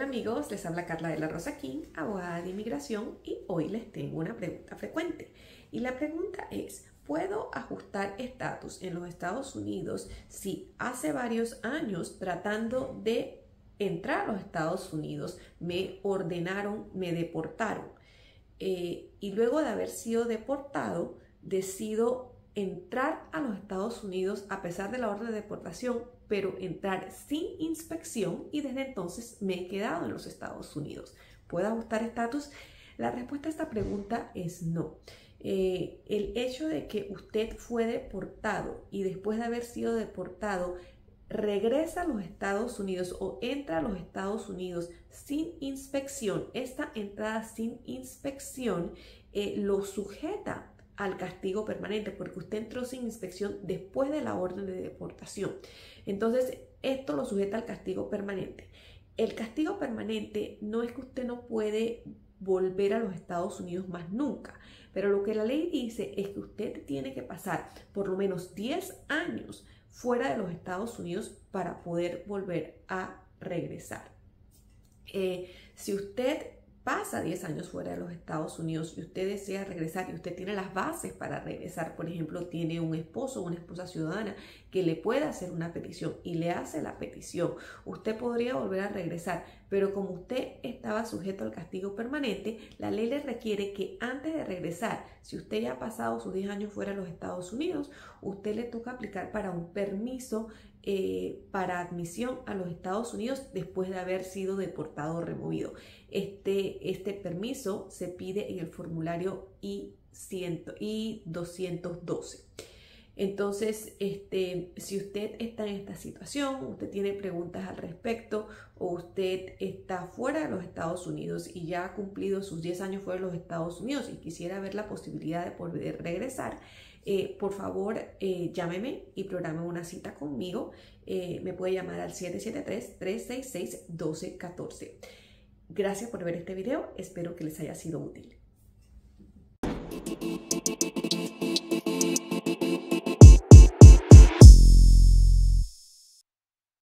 amigos, les habla Carla de la Rosa King, abogada de inmigración y hoy les tengo una pregunta frecuente. Y la pregunta es, ¿puedo ajustar estatus en los Estados Unidos si hace varios años tratando de entrar a los Estados Unidos me ordenaron, me deportaron? Eh, y luego de haber sido deportado, decido entrar a los Estados Unidos a pesar de la orden de deportación, pero entrar sin inspección y desde entonces me he quedado en los Estados Unidos. ¿Puedo ajustar estatus? La respuesta a esta pregunta es no. Eh, el hecho de que usted fue deportado y después de haber sido deportado regresa a los Estados Unidos o entra a los Estados Unidos sin inspección, esta entrada sin inspección eh, lo sujeta al castigo permanente, porque usted entró sin inspección después de la orden de deportación. Entonces, esto lo sujeta al castigo permanente. El castigo permanente no es que usted no puede volver a los Estados Unidos más nunca, pero lo que la ley dice es que usted tiene que pasar por lo menos 10 años fuera de los Estados Unidos para poder volver a regresar. Eh, si usted pasa 10 años fuera de los Estados Unidos y usted desea regresar y usted tiene las bases para regresar, por ejemplo, tiene un esposo o una esposa ciudadana que le pueda hacer una petición y le hace la petición, usted podría volver a regresar, pero como usted estaba sujeto al castigo permanente, la ley le requiere que antes de regresar, si usted ya ha pasado sus 10 años fuera de los Estados Unidos, usted le toca aplicar para un permiso eh, para admisión a los Estados Unidos después de haber sido deportado o removido. Este, este permiso se pide en el formulario I-100, I-212. Entonces, este, si usted está en esta situación, usted tiene preguntas al respecto o usted está fuera de los Estados Unidos y ya ha cumplido sus 10 años fuera de los Estados Unidos y quisiera ver la posibilidad de poder regresar, eh, por favor eh, llámeme y programe una cita conmigo. Eh, me puede llamar al 773-366-1214. Gracias por ver este video, espero que les haya sido útil.